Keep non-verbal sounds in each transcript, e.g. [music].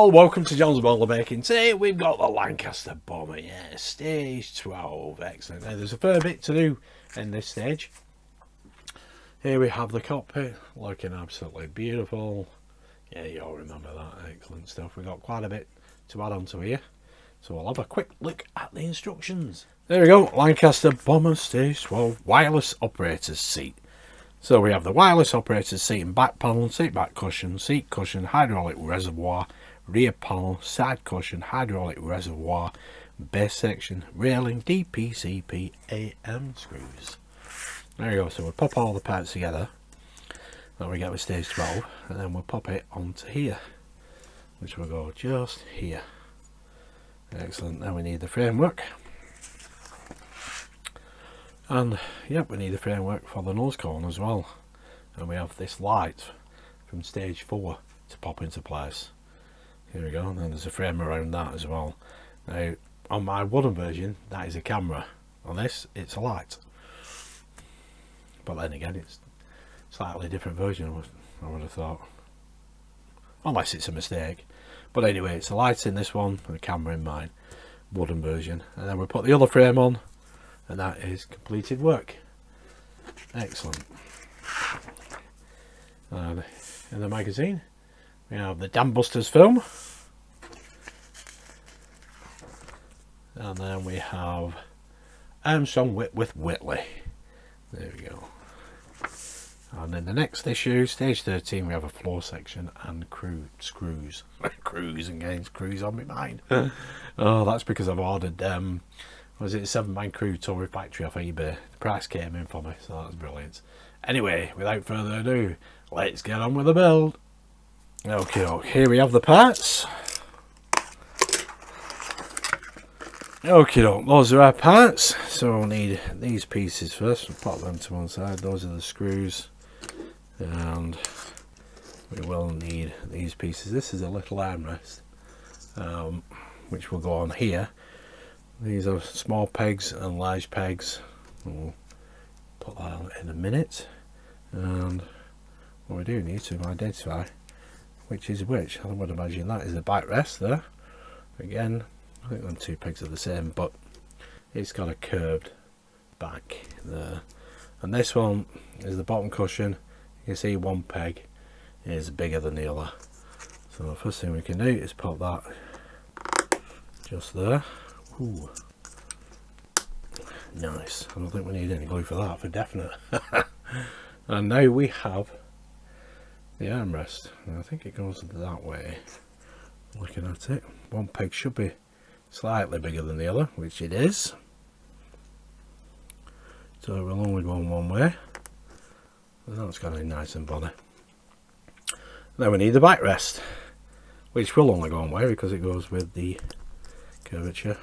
all, welcome to John's Model Making. Today we've got the Lancaster Bomber, yeah, stage 12, excellent. Now there's a fair bit to do in this stage. Here we have the cockpit, looking absolutely beautiful. Yeah, you all remember that, excellent stuff. We've got quite a bit to add on to here. So we'll have a quick look at the instructions. There we go, Lancaster Bomber Stage 12 Wireless Operator's Seat. So we have the wireless operator's seat and back panel, seat back cushion, seat cushion, hydraulic reservoir, rear panel, side cushion, hydraulic reservoir, base section, railing, DPCP, AM screws. There you go, so we'll pop all the parts together that we get with stage 12 and then we'll pop it onto here which will go just here. Excellent, now we need the framework. And yep we need the framework for the nose cone as well. And we have this light from stage 4 to pop into place here we go. And then there's a frame around that as well. Now on my wooden version that is a camera. On this it's a light. But then again it's slightly different version I would have thought. Unless it's a mistake. But anyway it's a light in this one and a camera in mine. Wooden version. And then we put the other frame on and that is completed work. Excellent. And in the magazine we have the Dam Busters film. And then we have Armstrong Whitworth Whitley. There we go. And in the next issue stage 13 we have a floor section and crew screws. [laughs] Crews and games screws on my mind. [laughs] Oh that's because I've ordered um was it a seven man crew tour factory off eBay. The price came in for me so that's brilliant. Anyway without further ado let's get on with the build okay, okay. Here we have the parts. Okay those are our parts. So we'll need these pieces first. We'll pop them to one side. Those are the screws. And we will need these pieces. This is a little armrest um, which will go on here. These are small pegs and large pegs. We'll put that on in a minute. And what we do need to identify which is which. I would imagine that is the backrest there. Again, I think them two pegs are the same, but it's got a curved back there. And this one is the bottom cushion. You can see one peg is bigger than the other. So the first thing we can do is put that just there. Ooh. Nice. I don't think we need any glue for that, for definite. [laughs] and now we have the armrest. And I think it goes that way. Looking at it. One peg should be slightly bigger than the other, which it is. So we'll only go one way. That's going to be nice and bonny. Then we need the backrest, which will only go one way because it goes with the curvature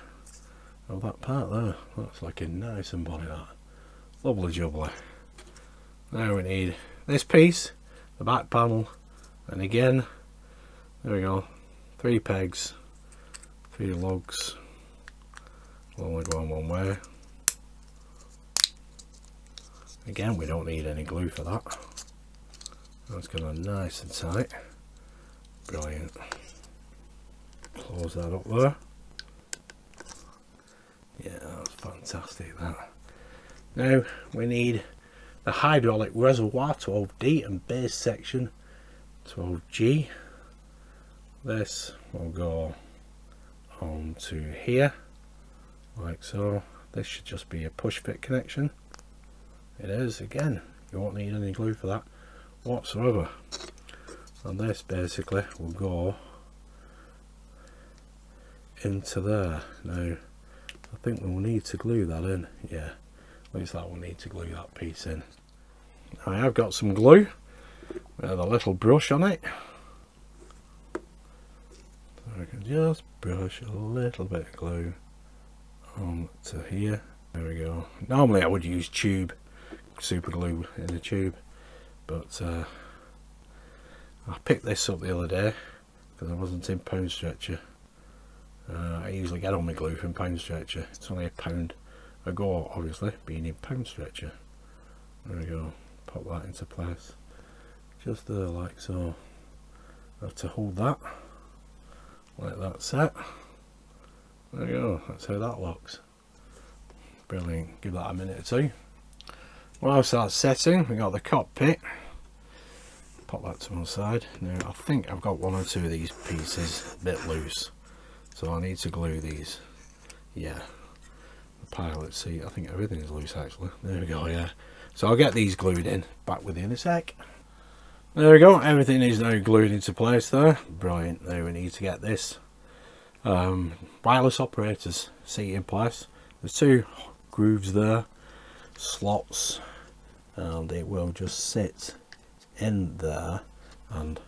of that part there, that's looking nice and bonny that. Lovely jubbly. Now we need this piece, the back panel, and again, there we go, three pegs, three lugs, only going one way. Again, we don't need any glue for that. That's going to nice and tight. Brilliant. Close that up there. Yeah, that's fantastic that. Now we need the hydraulic reservoir 12D and base section 12G. This will go on to here like so. This should just be a push fit connection. It is again, you won't need any glue for that whatsoever. And this basically will go into there. Now I think we'll need to glue that in. Yeah, looks least that will need to glue that piece in. I have got some glue with a little brush on it. So I can just brush a little bit of glue on to here. There we go. Normally I would use tube, super glue in a tube, but uh, I picked this up the other day because I wasn't in Poundstretcher uh, I usually get all my glue from Poundstretcher. It's only a pound a go, obviously, being in Poundstretcher. There we go. Pop that into place. Just there, like so. Have to hold that. Like that set. There you go. That's how that looks. Brilliant. Give that a minute or two. Whilst that's setting. We got the cockpit. Pop that to one side. Now I think I've got one or two of these pieces a bit loose. So I need to glue these. Yeah pilot seat. I think everything is loose actually. There we go yeah. So I'll get these glued in. Back with you in a sec. There we go. Everything is now glued into place there. Brilliant. There we need to get this um, wireless operators seat in place. There's two grooves there slots and it will just sit in there and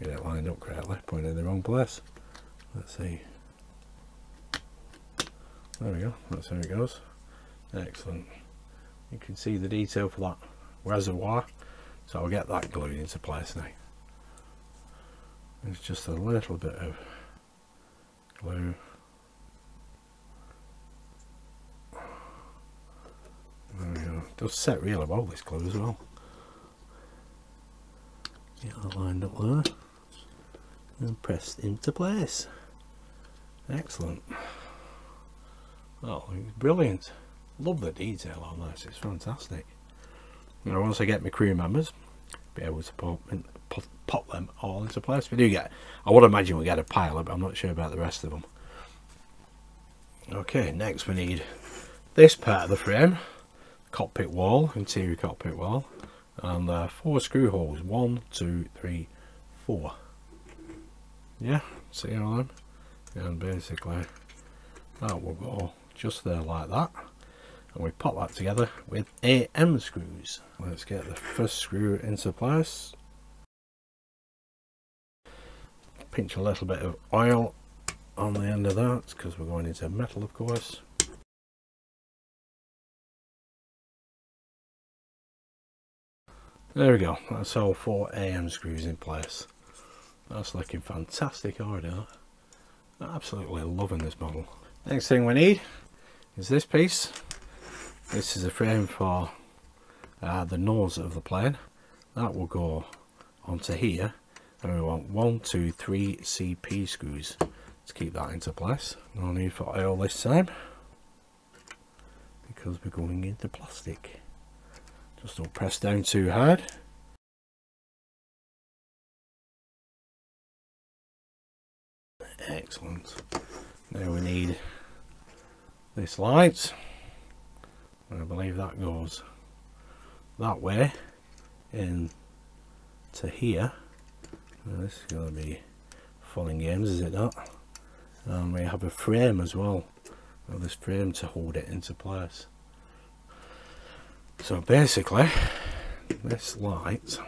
get it lined up correctly. Pointing in the wrong place. Let's see there we go. That's how it goes. Excellent. You can see the detail for that reservoir. So I'll get that glued into place now. It's just a little bit of glue. There we go. It does set really well this glue as well. Get that lined up there. And pressed into place. Excellent oh brilliant. Love the detail on this. It's fantastic. Now once I get my crew members be able to pop, pop, them all into place. We do get I would imagine we get a pilot but I'm not sure about the rest of them. Okay next we need this part of the frame. Cockpit wall interior cockpit wall. And uh, four screw holes. One two three four. Yeah see all them? And basically that will go just there like that and we pop that together with AM screws. Let's get the first screw into place. Pinch a little bit of oil on the end of that because we're going into metal of course. There we go, that's all four AM screws in place. That's looking fantastic already. Absolutely loving this model. Next thing we need is this piece? This is a frame for uh, the nose of the plane. That will go onto here and we want one two three CP screws to keep that into place. No need for oil this time because we're going into plastic. Just don't press down too hard. Excellent. Now we need this light. I believe that goes that way in to here. Now this is going to be fun and games is it not? And we have a frame as well. Well, this frame to hold it into place. So basically this light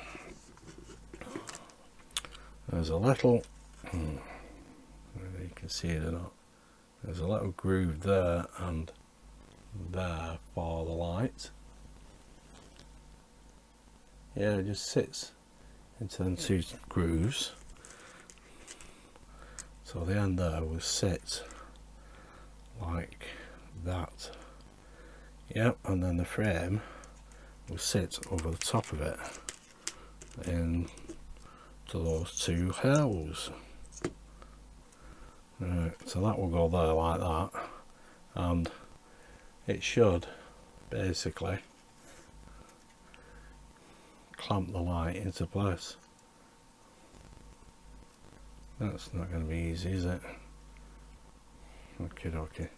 there's a little hmm, you can see it or not there's a little groove there and there for the light. Yeah it just sits into the two grooves. So the end there will sit like that. Yep and then the frame will sit over the top of it in to those two holes right so that will go there like that and it should basically clamp the light into place. That's not going to be easy is it? Okay okay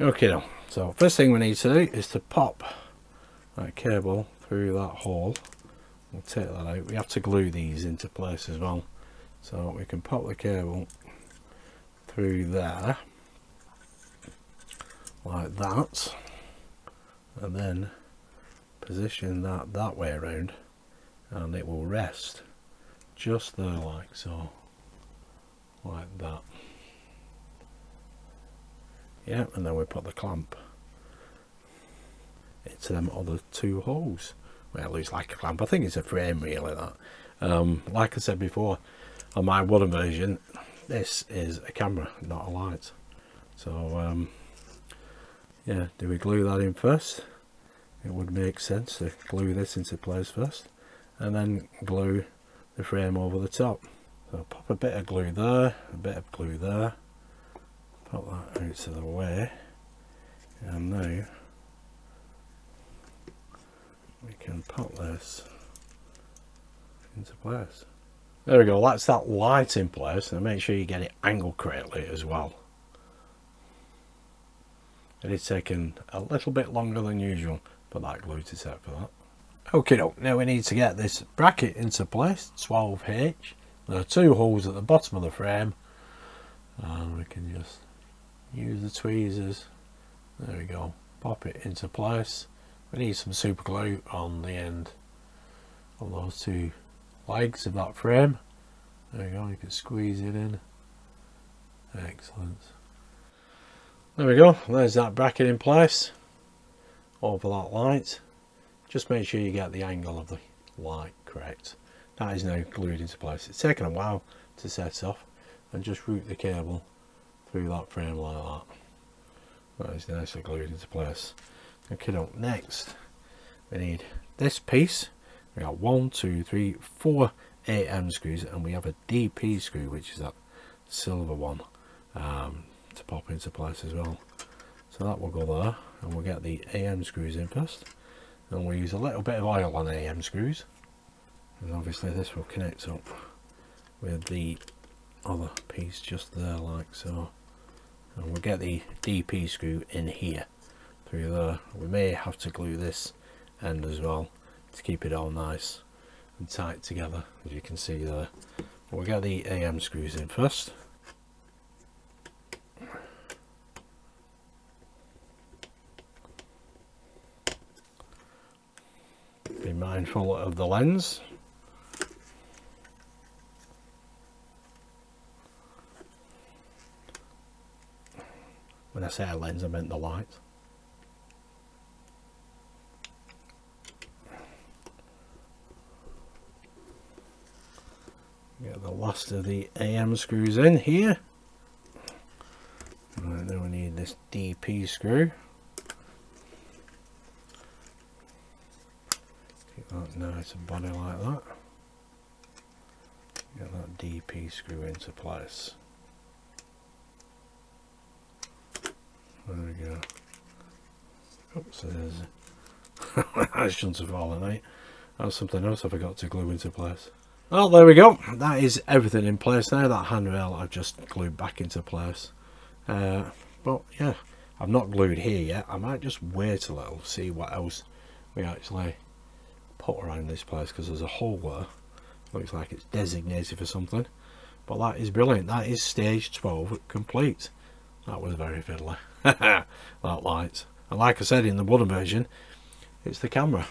okay so first thing we need to do is to pop that cable through that hole. We'll take that out. We have to glue these into place as well so we can pop the cable through there like that and then position that that way around and it will rest just there like so like that. Yeah and then we put the clamp into them other two holes. Well it looks like a clamp. I think it's a frame really that. Um, like I said before on my wooden version this is a camera not a light. So um, yeah do we glue that in first? It would make sense to glue this into place first and then glue the frame over the top. So pop a bit of glue there, a bit of glue there, pop that out of the way, and now we can pop this into place. There we go, that's that light in place. Now make sure you get it angled correctly as well. It is taking a little bit longer than usual, but that glue to set for that. Okay, now we need to get this bracket into place, 12H. There are two holes at the bottom of the frame, and we can just use the tweezers. There we go, pop it into place. We need some super glue on the end of those two legs of that frame. There we go, you can squeeze it in. Excellent. There we go, there's that bracket in place over that light. Just make sure you get the angle of the light correct. That is now glued into place. It's taken a while to set off and just route the cable through that frame like that. That is nicely glued into place. Okay, next we need this piece we got one two three four am screws and we have a dp screw which is that silver one um, to pop into place as well. So that will go there and we'll get the am screws in first. And we'll use a little bit of oil on am screws. And obviously this will connect up with the other piece just there like so. And we'll get the dp screw in here through there. We may have to glue this end as well to keep it all nice and tight together as you can see there. We'll get the AM screws in first. Be mindful of the lens. When I say a lens I meant the light Get the last of the AM screws in here. Right, then we need this DP screw. Keep that nice and body like that. Get that DP screw into place. There we go. Oops, there's. [laughs] I shouldn't have fallen out. That's something else I forgot to glue into place. Well, there we go. That is everything in place now. That handrail I've just glued back into place. Uh, but yeah, I've not glued here yet. I might just wait a little, see what else we actually put around this place because there's a hole there. Looks like it's designated for something. But that is brilliant. That is stage 12 complete. That was very fiddly. [laughs] that light. And like I said in the wooden version, it's the camera.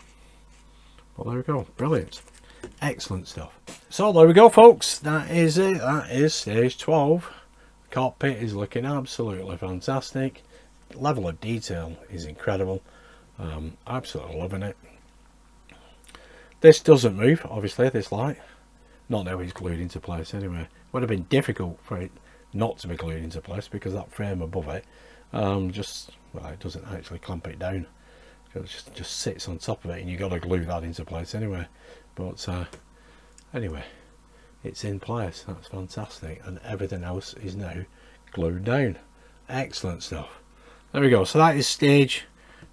Well, there we go. Brilliant. Excellent stuff. So there we go folks. That is it. That is stage 12. The cockpit is looking absolutely fantastic. Level of detail is incredible. Um, absolutely loving it. This doesn't move, obviously, this light. Not now it's glued into place anyway. Would have been difficult for it not to be glued into place because that frame above it um, just, well, it doesn't actually clamp it down. It just, just sits on top of it and you've got to glue that into place anyway but uh, anyway it's in place. That's fantastic. And everything else is now glued down. Excellent stuff. There we go. So that is stage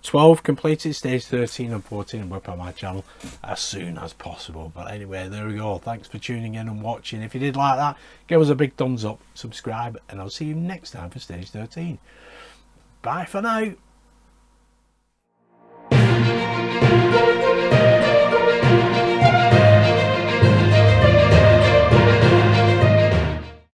12 completed stage 13 and 14 will be on my channel as soon as possible. But anyway there we go. Thanks for tuning in and watching. If you did like that give us a big thumbs up subscribe and i'll see you next time for stage 13 bye for now